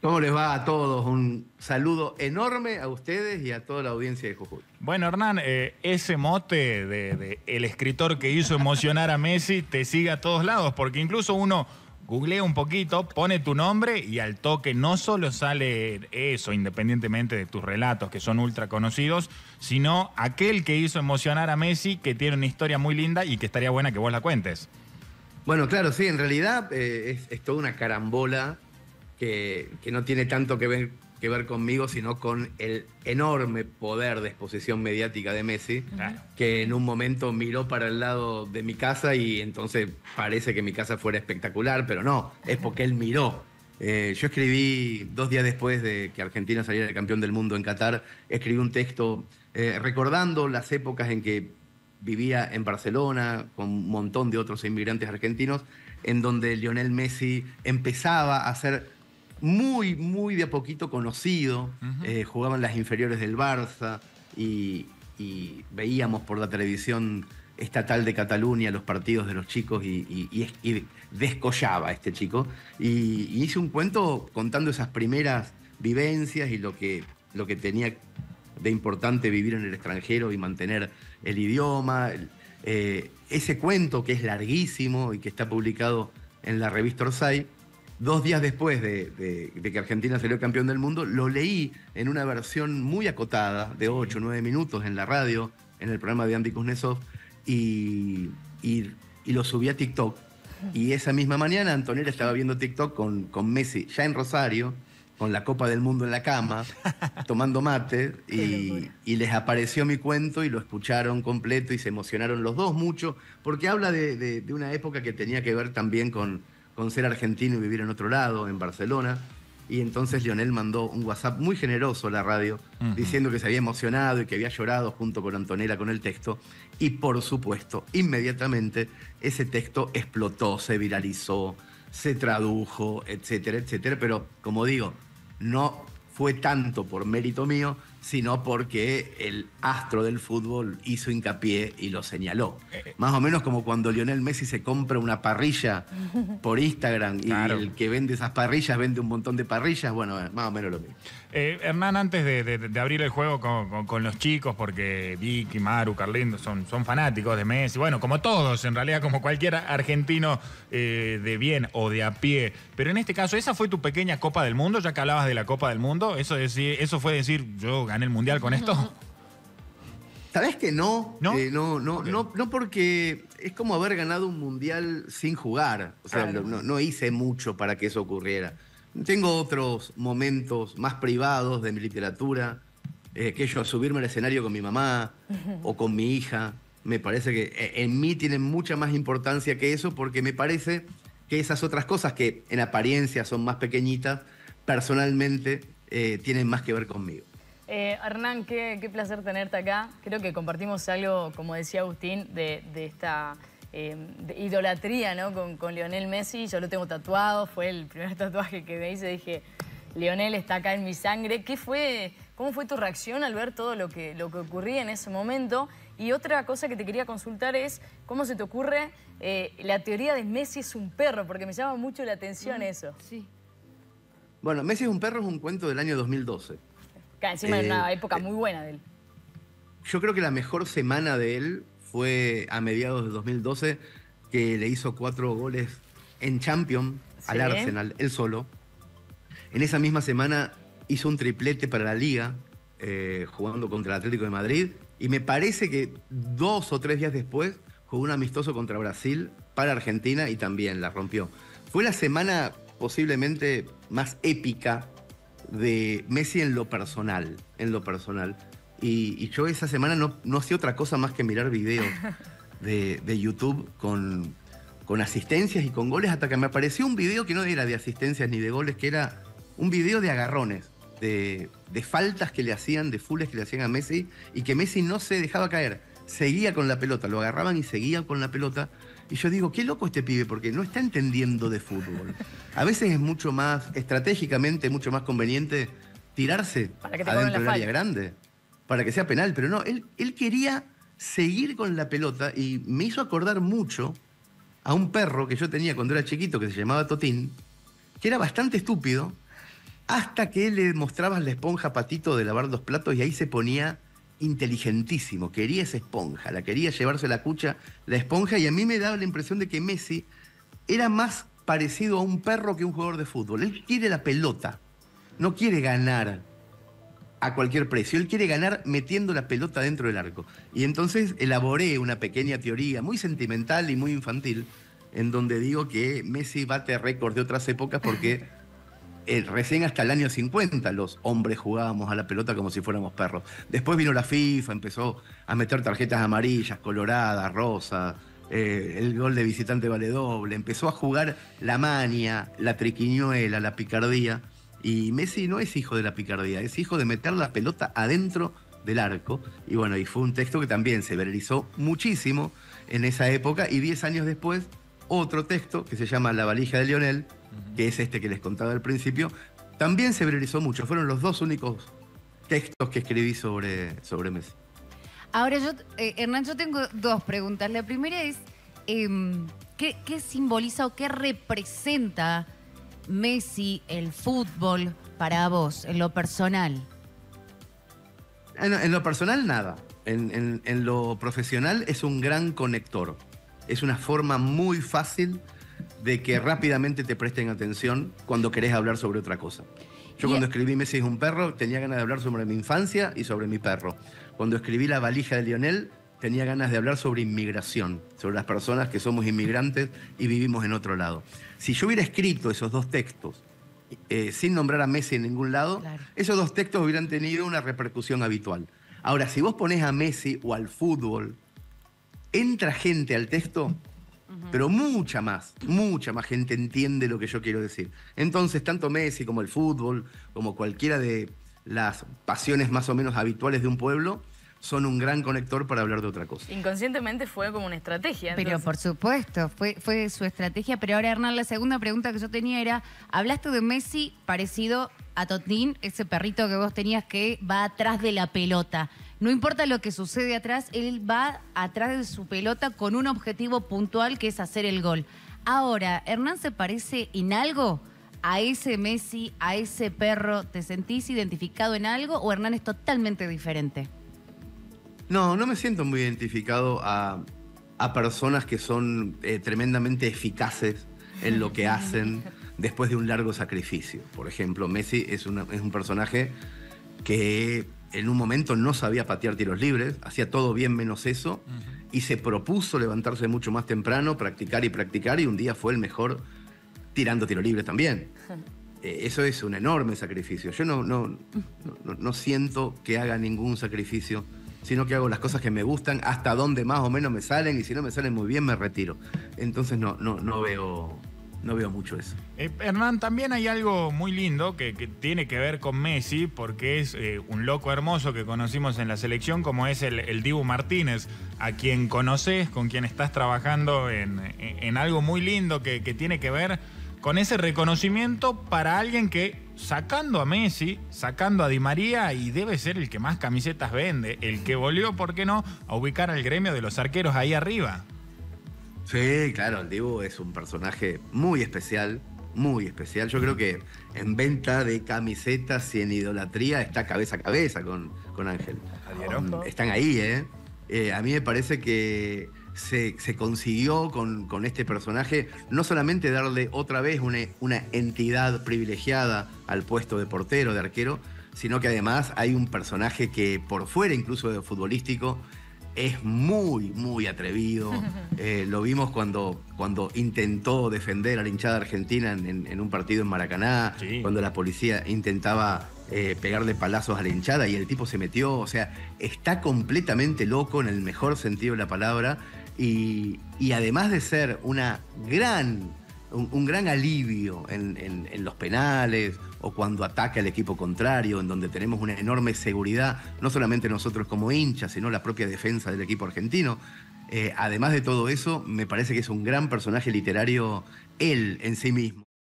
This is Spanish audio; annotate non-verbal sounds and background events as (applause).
¿Cómo les va a todos? Un saludo enorme a ustedes y a toda la audiencia de Jujuy. Bueno, Hernán, eh, ese mote de, el escritor que hizo emocionar a Messi te sigue a todos lados, porque incluso uno googlea un poquito, pone tu nombre y al toque no solo sale eso, independientemente de tus relatos que son ultra conocidos, sino aquel que hizo emocionar a Messi, que tiene una historia muy linda y que estaría buena que vos la cuentes. Bueno, claro, sí, en realidad eh, es toda una carambola que, no tiene tanto que ver, que ver conmigo, sino con el enorme poder de exposición mediática de Messi, que en un momento miró para el lado de mi casa y entonces parece que mi casa fuera espectacular, pero no, es porque él miró. Eh, yo escribí dos días después de que Argentina saliera el campeón del mundo en Qatar, escribí un texto eh, recordando las épocas en que vivía en Barcelona con un montón de otros inmigrantes argentinos, en donde Lionel Messi empezaba a ser muy, muy de a poquito conocido. Eh, jugaban las inferiores del Barça y, veíamos por la televisión estatal de Cataluña los partidos de los chicos y, descollaba este chico. Y, hice un cuento contando esas primeras vivencias y lo que, lo que tenía de importante vivir en el extranjero y mantener el idioma. Eh, ese cuento que es larguísimo y que está publicado en la revista Orsay, dos días después de, que Argentina salió campeón del mundo, lo leí en una versión muy acotada, de 8 o 9 minutos en la radio, en el programa de Andy Kuznetsov, y, y, lo subí a TikTok. Y esa misma mañana Antonella estaba viendo TikTok con, con Messi, ya en Rosario, con la Copa del Mundo en la cama, (laughs) tomando mate, y, y, les apareció mi cuento y lo escucharon completo y se emocionaron los dos mucho, porque habla de una época que tenía que ver también con con ser argentino y vivir en otro lado, en Barcelona. Y entonces Lionel mandó un WhatsApp muy generoso a la radio, diciendo que se había emocionado y que había llorado junto con Antonella con el texto. Y por supuesto, inmediatamente ese texto explotó, se viralizó, se tradujo, etcétera, etcétera. Pero como digo, no fue tanto por mérito mío, sino porque el astro del fútbol hizo hincapié y lo señaló. Eh, eh. Más o menos como cuando Lionel Messi se compra una parrilla por Instagram y el que vende esas parrillas vende un montón de parrillas, bueno, más o menos lo mismo. Eh, Hernán, antes de, abrir el juego con, los chicos, porque Vicky, Maru, Carlindo son, son fanáticos de Messi, bueno, como todos, en realidad, como cualquier argentino de bien o de a pie, pero en este caso, ¿esa fue tu pequeña Copa del Mundo? Ya que hablabas de la Copa del Mundo, eso, eso fue decir, yo gané el mundial con esto? ¿Sabes que no? ¿No? Eh, no, no, no, no, porque es como haber ganado un mundial sin jugar. O sea, no, hice mucho para que eso ocurriera. Tengo otros momentos más privados de mi literatura, eh, que yo subirme al escenario con mi mamá o con mi hija. Me parece que eh, en mí tienen mucha más importancia que eso porque me parece que esas otras cosas que en apariencia son más pequeñitas, personalmente tienen más que ver conmigo. Eh, Hernán, qué, placer tenerte acá. Creo que compartimos algo, como decía Agustín, de, esta eh, idolatría ¿no? con, Lionel Messi. Yo lo tengo tatuado, fue el primer (laughs) tatuaje que me hice. Dije, Lionel está acá en mi sangre. ¿Qué fue, ¿Cómo fue tu reacción al ver todo lo que, lo que ocurría en ese momento? Y otra cosa que te quería consultar es, ¿cómo se te ocurre eh, la teoría de Messi es un perro? Porque me llama mucho la atención eso. Sí. Bueno, Messi es un perro es un cuento del año 2012. Que encima una eh, época muy buena de él. Yo creo que la mejor semana de él fue a mediados de 2012, que le hizo cuatro goles en Champions al Arsenal, él solo. En esa misma semana hizo un triplete para la Liga, eh, jugando contra el Atlético de Madrid. Y me parece que dos o tres días después jugó un amistoso contra Brasil para Argentina y también la rompió. Fue la semana posiblemente más épica de Messi en lo personal, en lo personal. Y, yo esa semana no, no hacía otra cosa más que mirar videos (laughs) de, YouTube con, con asistencias y con goles hasta que me apareció un video que no era de asistencias ni de goles, que era un video de agarrones, de, de faltas que le hacían, de fulles que le hacían a Messi y que Messi no se dejaba caer. Seguía con la pelota, lo agarraban y seguía con la pelota y yo digo, qué loco este pibe, porque no está entendiendo de fútbol. A veces es mucho más, estratégicamente, mucho más conveniente tirarse adentro del área grande para que sea penal, pero no, él, quería seguir con la pelota y me hizo acordar mucho a un perro que yo tenía cuando era chiquito que se llamaba Totín, que era bastante estúpido, hasta que le mostrabas la esponja patito de lavar los platos y ahí se ponía inteligentísimo, quería esa esponja, la quería llevarse la cucha, la esponja, y a mí me daba la impresión de que Messi era más parecido a un perro que un jugador de fútbol. Él quiere la pelota, no quiere ganar a cualquier precio, él quiere ganar metiendo la pelota dentro del arco. Y entonces elaboré una pequeña teoría muy sentimental y muy infantil, en donde digo que Messi bate récord de otras épocas porque eh, recién hasta el año 50 los hombres jugábamos a la pelota como si fuéramos perros. Después vino la FIFA, empezó a meter tarjetas amarillas, coloradas, rosas, eh, el gol de visitante vale doble, empezó a jugar la mania, la triquiñuela, la picardía. Y Messi no es hijo de la picardía, es hijo de meter la pelota adentro del arco. Y bueno, y fue un texto que también se viralizó muchísimo en esa época. Y 10 años después, otro texto que se llama La valija de Lionel, que es este que les contaba al principio, también se viralizó mucho. Fueron los dos únicos textos que escribí sobre, sobre Messi. Ahora, yo, eh, Hernán, yo tengo dos preguntas. La primera es, em, ¿qué, ¿qué, simboliza o qué representa Messi, el fútbol, para vos, en lo personal? En, en lo personal, nada. En, en, en lo profesional es un gran conector. Es una forma muy fácil de que rápidamente te presten atención cuando querés hablar sobre otra cosa. Yo cuando escribí Messi es un perro, tenía ganas de hablar sobre mi infancia y sobre mi perro. Cuando escribí La valija de Lionel, tenía ganas de hablar sobre inmigración, sobre las personas que somos inmigrantes y vivimos en otro lado. Si yo hubiera escrito esos dos textos eh, sin nombrar a Messi en ningún lado, claro. esos dos textos hubieran tenido una repercusión habitual. Ahora, si vos pones a Messi o al fútbol, entra gente al texto pero mucha más, mucha más gente entiende lo que yo quiero decir. Entonces, tanto Messi como el fútbol, como cualquiera de las pasiones más o menos habituales de un pueblo, son un gran conector para hablar de otra cosa. Inconscientemente fue como una estrategia. Entonces. Pero por supuesto, fue, fue su estrategia. Pero ahora, Hernán, la segunda pregunta que yo tenía era, hablaste de Messi parecido a Totín, ese perrito que vos tenías que va atrás de la pelota. No importa lo que sucede atrás, él va atrás de su pelota con un objetivo puntual que es hacer el gol. Ahora, ¿Hernán se parece en algo a ese Messi, a ese perro? ¿Te sentís identificado en algo o Hernán es totalmente diferente? No, no me siento muy identificado a, a personas que son eh, tremendamente eficaces en lo que hacen después de un largo sacrificio. Por ejemplo, Messi es, una, es un personaje que en un momento no sabía patear tiros libres, hacía todo bien menos eso, uh -huh. y se propuso levantarse mucho más temprano, practicar y practicar, y un día fue el mejor tirando tiros libres también. (laughs) Eh, eso es un enorme sacrificio. Yo no, no, no, no, siento que haga ningún sacrificio, sino que hago las cosas que me gustan, hasta donde más o menos me salen, y si no me salen muy bien, me retiro. Entonces no, no, no veo no veo mucho eso. Eh, Hernán, también hay algo muy lindo que, tiene que ver con Messi, porque es eh, un loco hermoso que conocimos en la selección, como es el, el Dibu Martínez, a quien conoces, con quien estás trabajando en, en, en algo muy lindo que, que, tiene que ver con ese reconocimiento para alguien que, sacando a Messi, sacando a Di María, y debe ser el que más camisetas vende, el que volvió, ¿por qué no?, a ubicar al gremio de los arqueros ahí arriba. Sí, claro, el Dibu es un personaje muy especial, muy especial. Yo creo que en venta de camisetas y en idolatría está cabeza a cabeza con, con Ángel. Um, están ahí, ¿eh? ¿eh? A mí me parece que se, se consiguió con, con, este personaje no solamente darle otra vez una, una entidad privilegiada al puesto de portero, de arquero, sino que además hay un personaje que por fuera incluso de futbolístico es muy, muy atrevido. (laughs) Eh, lo vimos cuando, cuando intentó defender a la hinchada argentina en, en un partido en Maracaná, sí. cuando la policía intentaba eh, pegarle palazos a la hinchada y el tipo se metió. O sea, está completamente loco en el mejor sentido de la palabra. Y, además de ser una gran un, gran alivio en, los penales o cuando ataca el equipo contrario, en donde tenemos una enorme seguridad, no solamente nosotros como hinchas, sino la propia defensa del equipo argentino. Eh, además de todo eso, me parece que es un gran personaje literario él en sí mismo.